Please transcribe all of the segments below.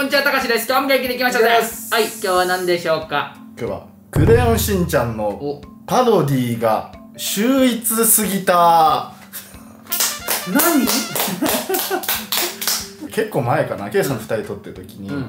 こんにちは、たかしです。今日も元気にいきましょうはい、今日は何でしょうか？今日はクレヨンしんちゃんのお、パロディが秀逸すぎた何？結構前かなケイさん2人撮ってる時に、うんあの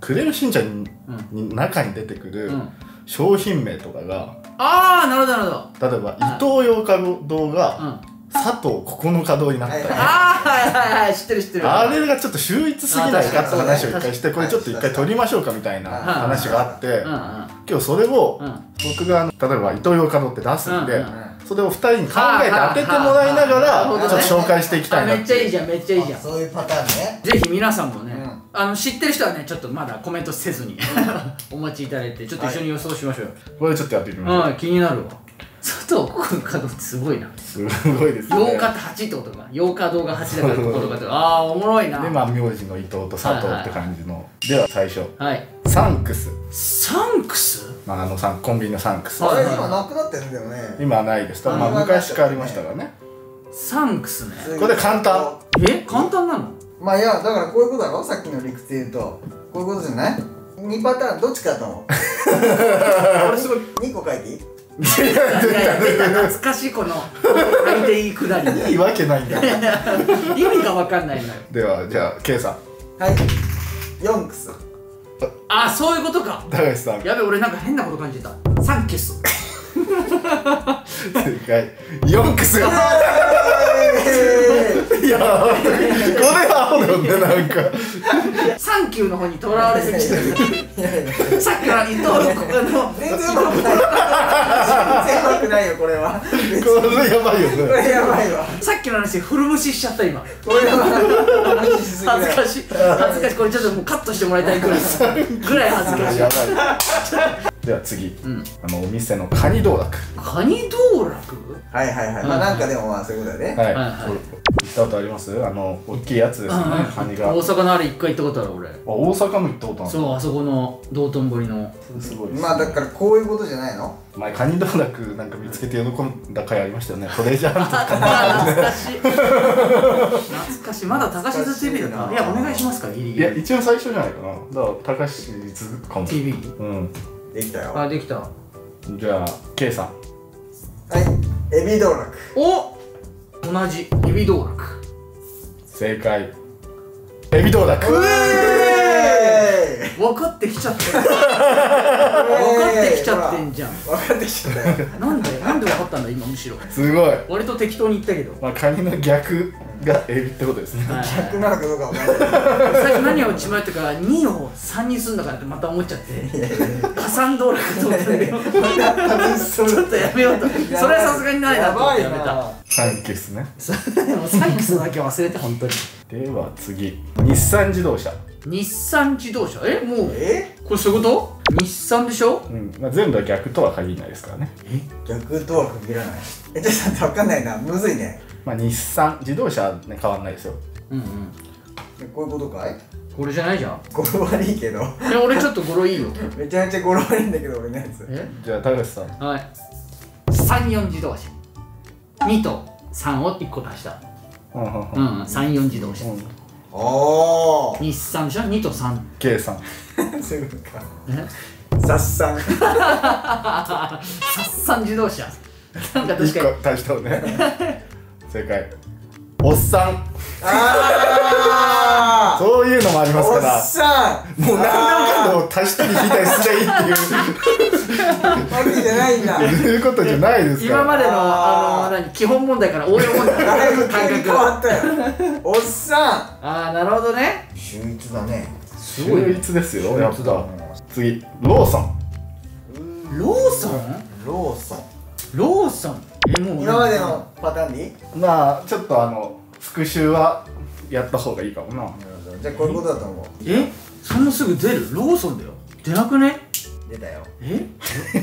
クレヨンしんちゃんに,、うん中に出てくるうん。商品名とかがあー、なるほど、なるほど。例えば伊東洋華堂が、うん。佐藤九日堂になったり、はいはいあー、はいはいはい、知ってる知ってる。あれがちょっと秀逸すぎないかって話を一回してこれちょっと一回撮りましょうかみたいな話があってうんうん。今日それをうん。僕が例えば伊東洋華堂って出すんで、うんうんそれを二人に考えて当ててもらいながらちょっと紹介していきたいなあめっちゃいいじゃん、めっちゃいいじゃん。そういうパターンね。ぜひ皆さんもね、うん。あの知ってる人はねちょっとまだコメントせずに お待ちいただいてちょっと一緒に予想しましょうよ、これちょっとやってみましょう、うん気になるわ佐藤ここの角ってすごいな。すごいですね。8日って8ってことか。8日動が8だからここの角ああおもろいな。でまあ名字の伊藤と佐藤って感じの、では最初。はい。サンクス、サンクス？まあ、あのサンコンビニのサンクス。はいあれ今なくなってるんだよね。今はないです。まああ昔からありましたからね。サンクスね。これ簡単。え？簡単なの？まあいやだからこういうことだろ？さっきの理屈で言うと。こういうことじゃない？2パターン。どっちかと思う俺すごい2個書いていい？懐かしいこの書いていいくだりいいわけないんだ意味が分かんないのよではじゃあ K さん。はい4クス。あそういうことか。高橋さん。やべ俺なんか変なこと感じた。サンキス。正解。4クス いやこれは青だよねなんか。サンキューの方にとらわれすぎてる。さっきから伊藤のの。全然うまくない。全然うまくないよこれは。これやばいよこねれやばいわ。さっきの話古無視しちゃった今。これは恥ずかしい。恥ずかしい。これちょっともうカットしてもらいたいぐらい。ぐらい恥ずかしい。やばいでは次、ん。あのお店のカニ道楽。カニ道楽？はいはいはい。まあなんかでもまあそういうことだよね。はい、はいはい。行ったことあります？あの大きいやつですね、カニが。大阪のあれ一回行ったことある俺。あ大阪の行ったことあるそうあそこの道頓堀の。すごいです、まあだからこういうことじゃないの？前カニ道楽なんか見つけて喜んだ回ありましたよね。トレジャーハントとか。あ 懐かしい。懐かしい。まだ高静 TV だったいやお願いしますか？ギリギリ。いや一番最初じゃないかな。だから高橋続くかも。TV うんできたよ。あできた。じゃあ K さん。はい。エビ道楽。お同じ。エビ道楽。正解。エビ道楽。え分かってきちゃってる分かってきちゃってんじゃん。分かってきちゃったよ。なんで？なんで分かったんだ？今むしろ。すごい。割と適当に言ったけど。まあカニの逆がエビってことですね。逆なのかどうか分かんない。最初何を血迷ったか2を3にすんだからってまた思っちゃって。加算道楽と思ったちょっとやめようとそれはさすがにないなと思ってやめた。サンキスね。でもサンクスだけ忘れて本当に。では次。日産自動車。日産自動車？えもう？え？これそういうこと？日産でしょ？うん。まあ、全部は逆とは限らないですからね。逆とは限らない。えちょっと待って分かんないな。むずいねまあ日産自動車はね変わんないですよ。うんうん。こういうことかい？これじゃないじゃん。語呂悪いけど。え俺ちょっと語呂いいよ。めちゃめちゃ語呂悪いんだけど俺のやつ。え？じゃあ高橋さん。はい。34自動車。2と3を1個足した。うんうんうん。うん34自動車。うん。おお日産でしょ2と3 K さんそういうことか。え？雑産殺産 自動車。なんか確1かに。個足したのね 正解。おっさん。ああそういうのもありますおっからさん。もう何でもかんでも足したり引いたりすりゃいいってわけじゃないんだいういうことじゃないですから。今までのあの何基本問題から応用問題だいぶ感覚変わったよ。おっさああなるほどね。ん秀逸だね。すごいね。秀逸ですよやっ秀逸だぱ。次ローソン。ローソン？ローソン。ローソン今までのパターンでいい？まあちょっとあの復習はやった方がいいかもな。じゃあこういうことだと思う。え？そんなすぐ出る？ローソンだよ。出なくね？出たよ。え？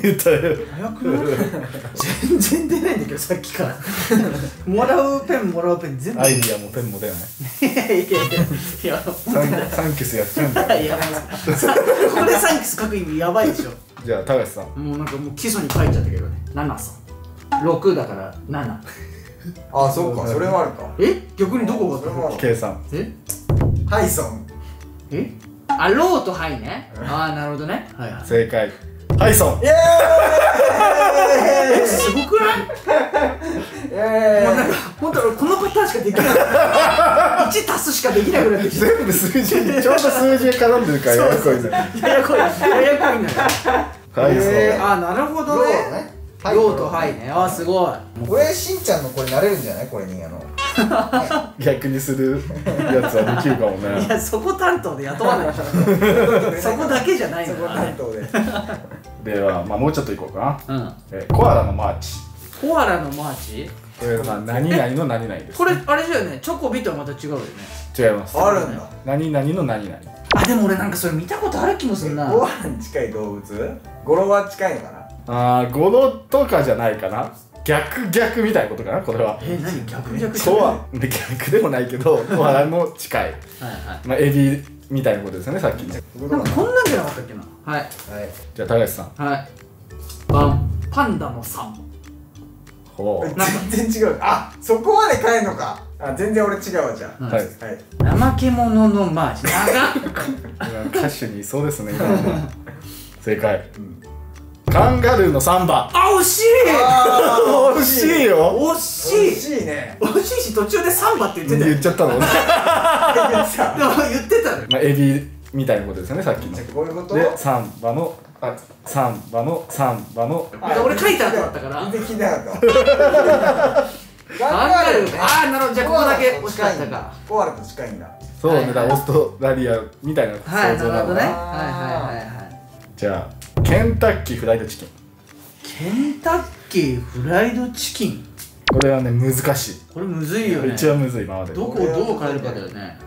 言ったよ。早く。ない全然出ないんだけどさっきから。もらうペンもらうペン全部アイディアもペンも出ない。いやいやいや。サンサンキスやっちゃうんだよ。いやさここでサンキス書く意味やばいでしょ。じゃあ高橋さん。もうなんかもう基礎に書いちゃったけどね。7さ6だから7ああそうかそれはあるか。え？逆にどこがそれはある。計算。え？ハイソン。え？ああローとハイね。ああなるほどね。はいはい。正解。ハイソン。イエーイ！すごくない？イエもうなんか本当俺このパターンしかできない。1足すしかできなくなってきた。全部数字にちょうど数字が絡んでるからややこいね ややこいややこいんだよハイソン、えあーなるほどねねローとハイね。あーすごい。これしんちゃんのこれなれるんじゃない？これにあの。逆にするやつはできるかもいねやそこ担当で雇わない。でしょそこだけじゃないそこのかね担当で。では、まあ、もうちょっといこうか。なうん。えコアラのマーチ。コアラのマーチ？これまあ何々の何々ですこれあれだよねチョコビとはまた違うよね。違います。あるんだ何々の何々。あでも俺なんかそれ見たことある気もするな。ご飯に近い動物？語呂は近いのかな？あー語呂とかじゃないかな。逆逆みたいなことかなこれは。え何逆逆コアで逆でもないけどコアラの近い、はいはまあ、エビみたいなことですよねさっきの。いなんかこんなんじゃなかったっけな？はい。はい。じゃあ高橋さん。はい。パンパンダの3ほう。全然違う。あそこまで変えんのか。あ全然俺違うわじゃあ。はい。はい。怠け者のマーチ長歌手にいそうですね今の正解、カンガルーのサンバ。あ惜しい。惜しいよ。惜惜しい。しいね。惜しいし途中でサンバって言ってたよ。言っちゃったの。言ってたよ。まあ、エビみたいなことですよねさっきの。こういうこと？でサンバのあサンバのサンバの。あ俺書いた後だったから。全然聞いてなかったカンガルああなるほどじゃあここだけ惜しかったかコアラと近いんだそうね、はいはいだからオーストラリアみたいなはい想像なのなるほどねはいはいはいはいじゃあケンタッキーフライドチキン。ケンタッキーフライドチキン？これはね難しい。これむずいよね。一番むずい今まで。どこをどう変えるかだよね。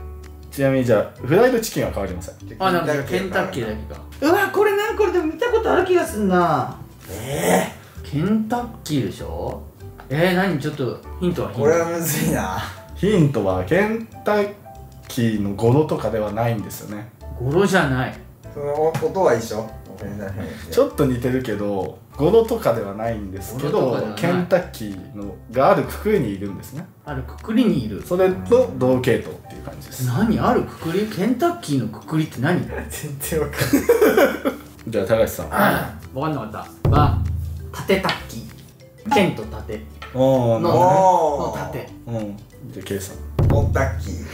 ちなみにじゃあフライドチキンは変わりません。あなんかケンタッキーだけか。うわこれなんこれでも見たことある気がすんな。えケンタッキーでしょ？えー、何？ちょっとヒントはヒント。これはむずいな。ヒントはケンタッキーの語呂とかではないんですよね。語呂じゃない。その音は一緒ちょっと似てるけど語呂とかではないんですけどケンタッキーのがあるくくりにいるんですね。あるくくりにいる。それと同系統っていう感じです。何？あるくくり？ケンタッキーのくくりって何？全然わかんない。じゃあ高橋さん。分かんなかった。は縦タッキー。剣と縦のの縦。うん。じゃあケイさんポンタッキー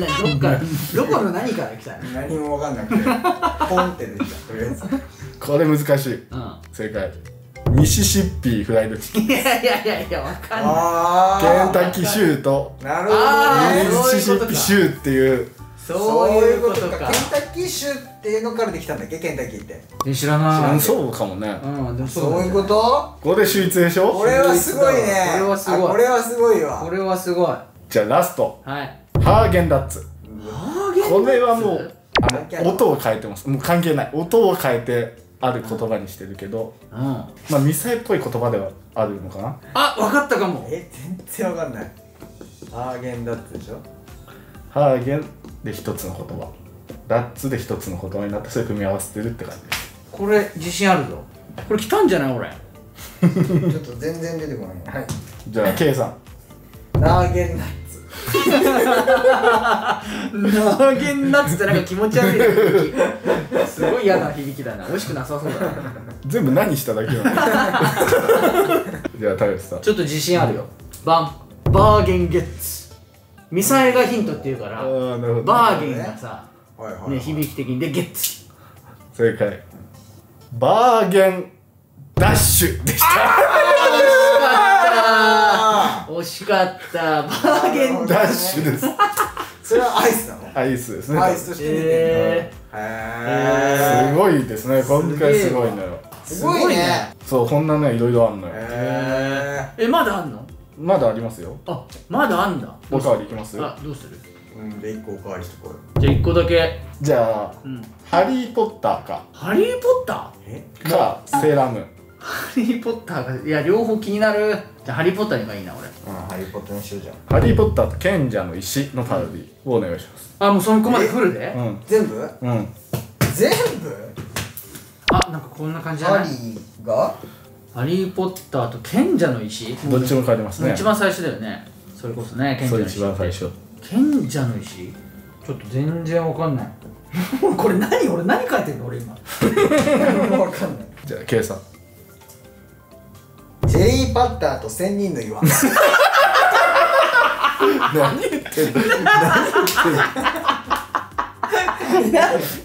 何どっからどこの何から来たの？何もわかんなくて。ポンって出てきたとりあえず。これ難しい。うん。正解。ミシシッピフライドチキン。いやいやいやいかんない。あケンタッキー州となるほど。ミシシッピ州っていう。そういうことか。ケンタッキー州っていうのからできたんだっけ？ケンタッキーって。え知らない。うんそうかもね。うんでもそういうとこと？これ秀逸でしょ？これはすごいね。これはすごい。あこれはすごいわ。これはすごい。はじゃあラスト。い。ハーゲンダッツ。ハーゲンダッツ？これはもうあの音を変えてます。もう関係ない。音を変えてある言葉にしてるけど。うん。まあみさえっぽい言葉ではあるのかな？あわかったかも。え全然わかんない。ハーゲンダッツでしょ？ハーゲンで一つの言葉。ダッツで一つの言葉になってそれ組み合わせてるって感じです。これ自信あるぞ。これ来たんじゃない？俺。ちょっと全然出てこない。はい。じゃあ K さん。ラーゲンダッツナーゲンナッツってなんか気持ち悪いな響きすごい嫌な響きだな美味しくなさそうだな全部何しただけなの？じゃあ高橋さん。ちょっと自信あるよ。バン。バーゲンゲッツ。みさえがヒントって言うからあーなるほど。バーゲンがさ、はいはい、はい。ね、響き的に。でゲッツ。正解。バーゲンダッシュでした。あ惜しかった。バーゲンダッシュです。それはアイスなの？アイスですね。アイスとして見てるえへすごいですね。今回すごいのよ。すごいね。そうこんなねいろいろあんのよ。へー、えまだあんの？まだありますよ。あまだあんだ。おかわりいきますあどうする？えうんで一個おかわりしてこじゃあ1個だけ。じゃあうん。ハリー・ポッターか。ハリー・ポッター？え？かセーラームーンハリー・ポッターがいや両方気になる。じゃあハリー・ポッターにがいいな俺。うんハリーポッターにしようじゃん。ハリー・ポッターと賢者の石のパロディをお願いします。あもうそこまでフルで？うん。全部？うん。全部？あなんかこんな感じじゃない？ハリーが？ハリー・ポッターと賢者の石？どっちも書いてますね。一番最初だよね。それこそね賢者そうの石一番最初。賢者の石？ちょっと全然わかんない。これ何？俺何書いてんの？俺今。わかんない。じゃあ計算ジェリーパッターと千人の岩。何？言ってんの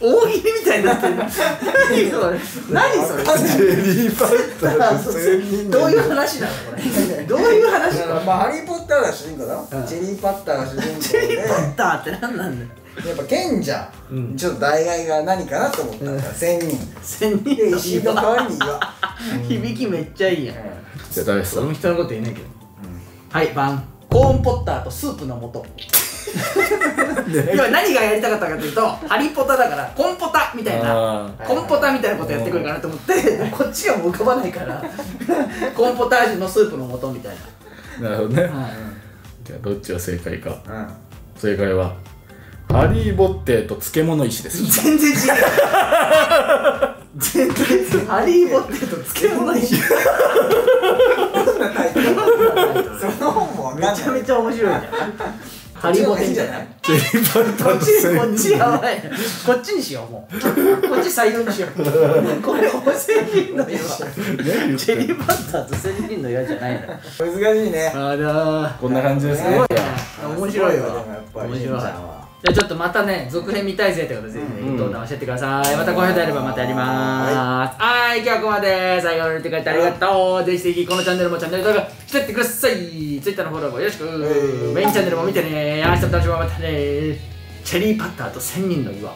大喜利みたいになってる何？それ何？それジェリーパッターと千人の岩どういう話なのこれどういう話なのまあハリー・ポッターが主人公だろ、うんジェリー・パッターが主人公でジェリーパッターって何？なんだよやっぱ賢者、うんちょっと代替が何？かなと思ったからうん千人千人での石の代わりに岩響きめっちゃいいやん。じゃあ誰です。かその人のこと言えないけど。はいバンコーンポッターとスープの素。要は何がやりたかったかというとハリポタだからコンポタみたいな。あコンポタみたいなことやってくるかなと思ってこっちがもう浮かばないから。コンポタージュのスープの素みたいーなるほどね。な、はい。じゃあどっちが正解か。うん。正解はハリー・ボッテーと漬物石です。全然違う全然ハリー・ボッテーと漬物石どんなタイトルその本もわかんないめちゃめちゃ面白いじゃんハリー・ボッテーじゃないジェリーパッタこっちこっ千ち人やばいこっちにしようもう。こっち採用にしようこれお千人の岩何言ってんのチェリーバッターと千人の岩じゃないの難しいね。あだこんな感じですね。面白いわ。でもやっぱり面白い。賢者はじゃあちょっとまたね続編見たいぜということでぜひねうんどんどん教えてください。またこういうのやればまたやります。はい。今日はここまで。最後まで見てくれてありがとう。ぜひぜひこのチャンネルもチャンネル登録してってください Twitter のフォローもよろしく。いメインチャンネルも見てね。明日も楽しみまたね。チェリーパッターと千人の岩